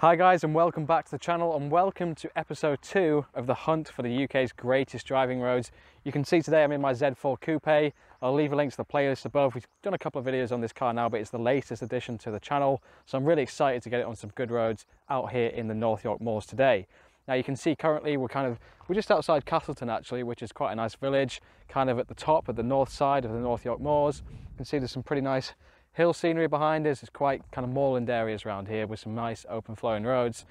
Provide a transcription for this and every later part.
Hi guys and welcome back to the channel and welcome to episode 2 of the hunt for the UK's greatest driving roads. You can see today I'm in my Z4 Coupe. I'll leave a link to the playlist above. We've done a couple of videos on this car now but it's the latest addition to the channel so I'm really excited to get it on some good roads out here in the North York Moors today. Now you can see currently we're kind of, we're just outside Castleton actually which is quite a nice village kind of at the top at the north side of the North York Moors. You can see there's some pretty nice hill scenery behind us. It's quite kind of moorland areas around here with some nice open flowing roads.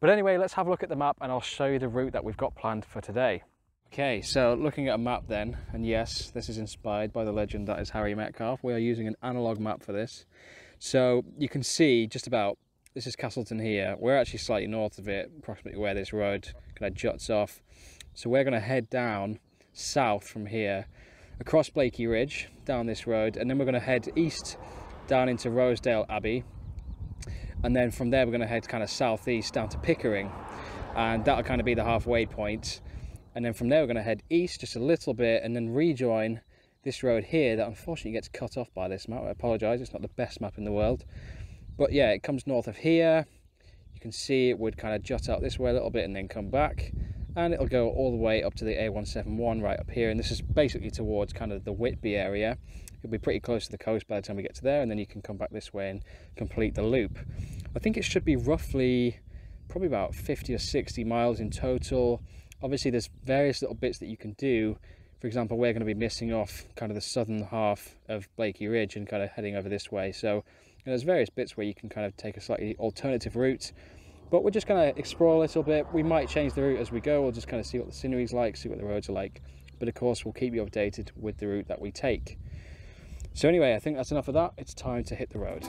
But anyway, let's have a look at the map and I'll show you the route that we've got planned for today. Okay, so looking at a map then, and yes, this is inspired by the legend that is Harry Metcalfe. We are using an analog map for this. So you can see just about, this is Castleton here. We're actually slightly north of it, approximately where this road kind of juts off. So we're going to head down south from here across Blakey Ridge down this road and then we're going to head east down into Rosedale Abbey. And then from there we're going to head kind of southeast down to Pickering. And that'll kind of be the halfway point. And then from there we're going to head east just a little bit and then rejoin this road here that unfortunately gets cut off by this map. I apologize it's not the best map in the world. But yeah it comes north of here. You can see it would kind of jut out this way a little bit and then come back and it'll go all the way up to the A171 right up here. And this is basically towards kind of the Whitby area. It'll be pretty close to the coast by the time we get to there. And then you can come back this way and complete the loop. I think it should be roughly probably about 50 or 60 miles in total. Obviously there's various little bits that you can do. For example we're going to be missing off kind of the southern half of Blakey Ridge and kind of heading over this way. So there's various bits where you can kind of take a slightly alternative route but we're just going to explore a little bit. We might change the route as we go. We'll just kind of see what the scenery is like see what the roads are like. But of course we'll keep you updated with the route that we take. So anyway i think that's enough of that. It's time to hit the road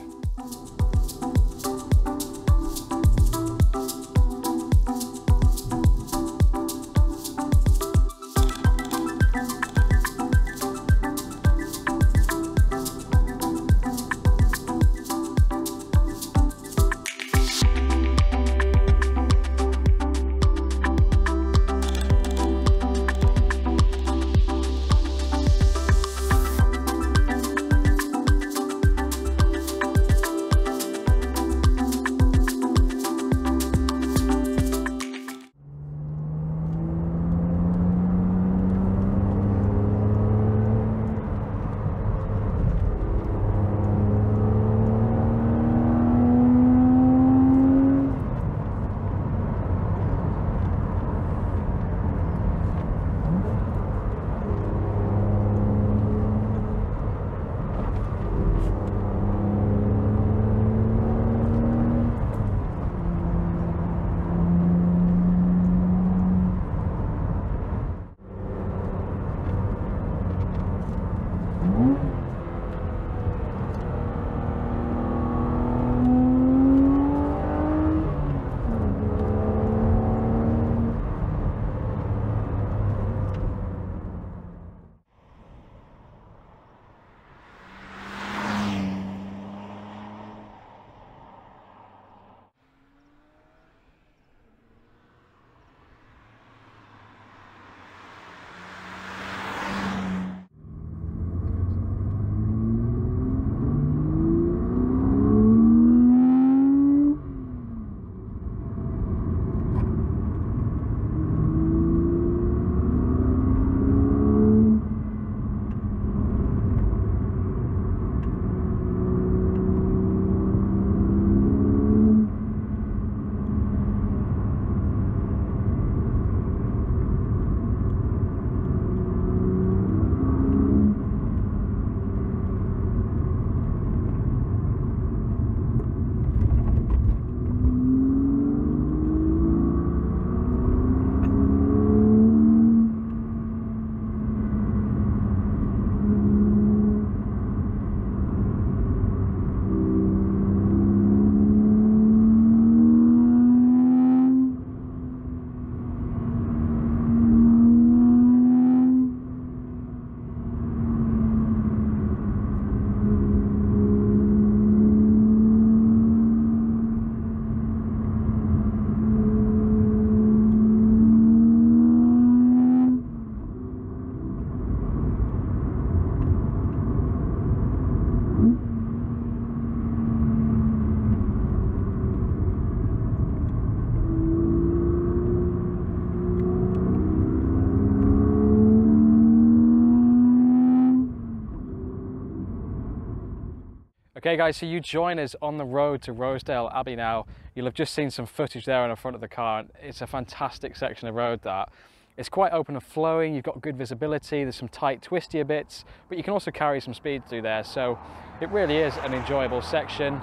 Okay guys, so you join us on the road to Rosedale Abbey now. You'll have just seen some footage there on the front of the car. It's a fantastic section of road that. It's quite open and flowing, you've got good visibility, there's some tight twistier bits, but you can also carry some speed through there. So it really is an enjoyable section.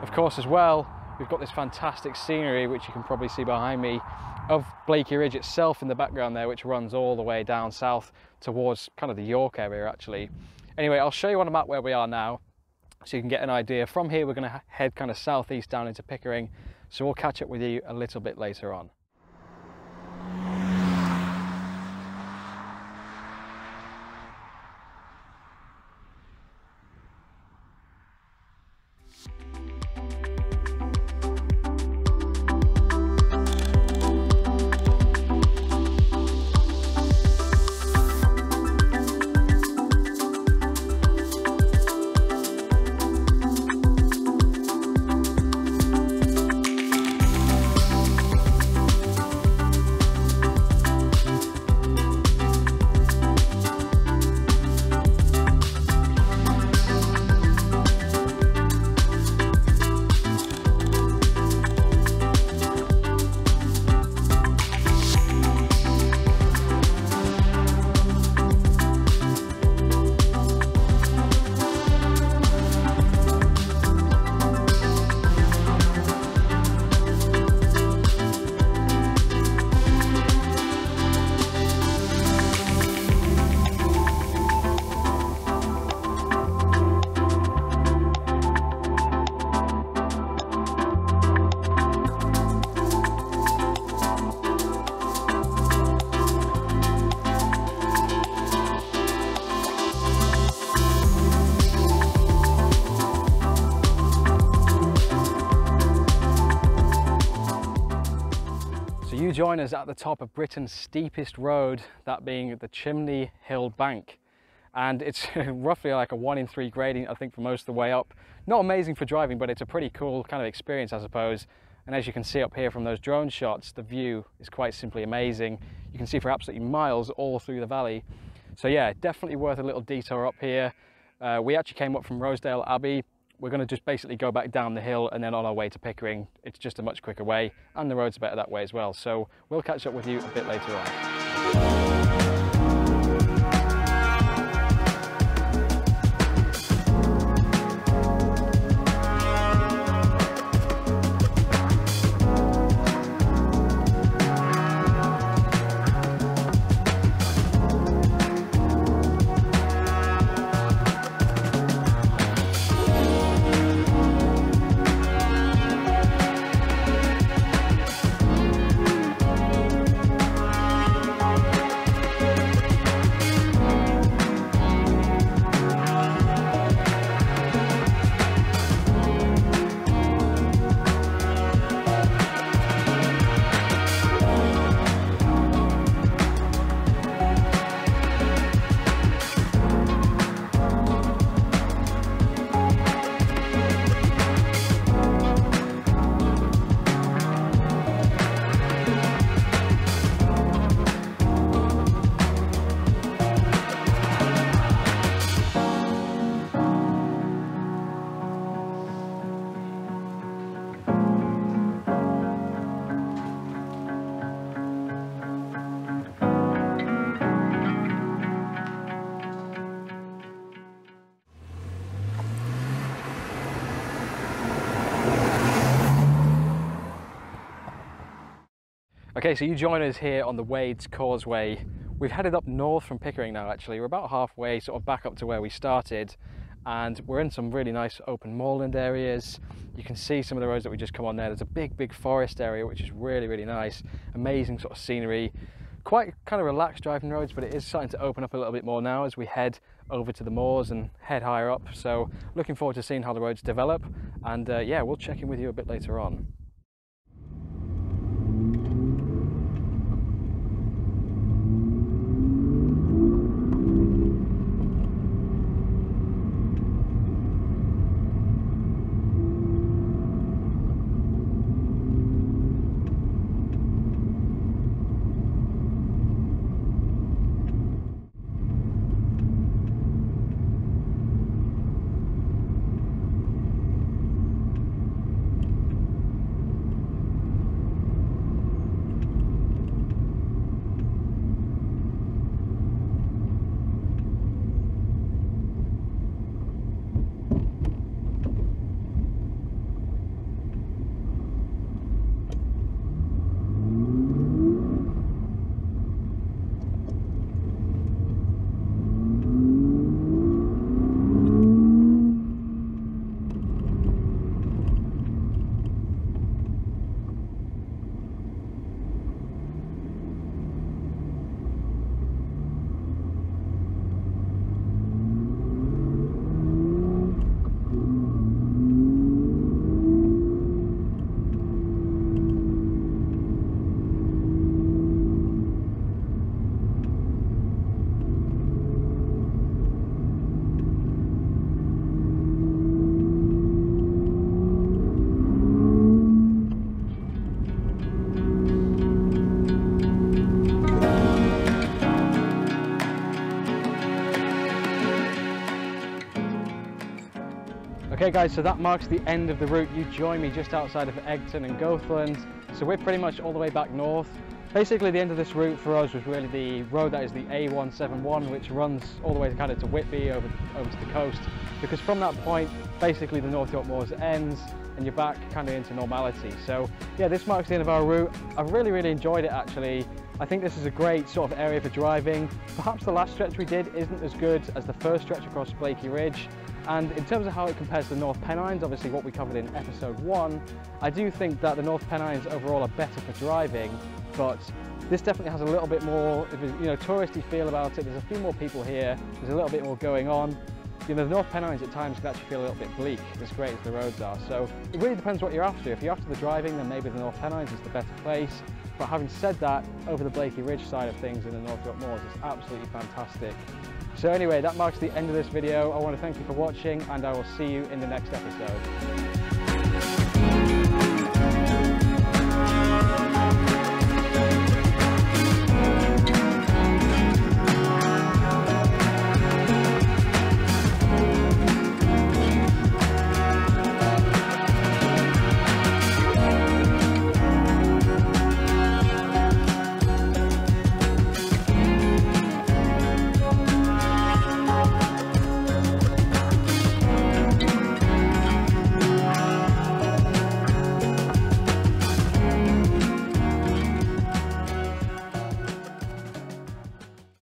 Of course as well, we've got this fantastic scenery, which you can probably see behind me, of Blakey Ridge itself in the background there, which runs all the way down south towards kind of the York area actually. Anyway, I'll show you on a map where we are now so you can get an idea. From here, we're going to head kind of southeast down into Pickering. So we'll catch up with you a little bit later on. Join us at the top of Britain's steepest road, that being the Chimney Hill Bank. And it's roughly like a one in three grading, I think, for most of the way up. Not amazing for driving, but it's a pretty cool kind of experience, I suppose. And as you can see up here from those drone shots, the view is quite simply amazing. You can see for absolutely miles all through the valley. So yeah, definitely worth a little detour up here. Uh, we actually came up from Rosedale Abbey we're going to just basically go back down the hill and then on our way to Pickering. It's just a much quicker way and the road's better that way as well. So we'll catch up with you a bit later on. Okay, so you join us here on the Wades Causeway. We've headed up north from Pickering now actually. We're about halfway sort of back up to where we started and we're in some really nice open moorland areas. You can see some of the roads that we just come on there. There's a big, big forest area which is really, really nice. Amazing sort of scenery. Quite kind of relaxed driving roads, but it is starting to open up a little bit more now as we head over to the moors and head higher up. So looking forward to seeing how the roads develop. And uh, yeah, we'll check in with you a bit later on. Guys, so that marks the end of the route. You join me just outside of Egton and Goathland. So we're pretty much all the way back north. Basically the end of this route for us was really the road that is the A171 which runs all the way kind of to Whitby over, over to the coast because from that point basically the North York Moors ends and you're back kind of into normality. So yeah, this marks the end of our route. I've really, really enjoyed it actually. I think this is a great sort of area for driving. Perhaps the last stretch we did isn't as good as the first stretch across Blakey Ridge. And in terms of how it compares to the North Pennines, obviously what we covered in episode one, I do think that the North Pennines overall are better for driving, but this definitely has a little bit more, you know, touristy feel about it. There's a few more people here. There's a little bit more going on. You know, the North Pennines at times can actually feel a little bit bleak, as great as the roads are. So it really depends what you're after. If you're after the driving, then maybe the North Pennines is the better place. But having said that, over the Blakey Ridge side of things in the North York Moors, it's absolutely fantastic. So anyway, that marks the end of this video. I want to thank you for watching and I will see you in the next episode.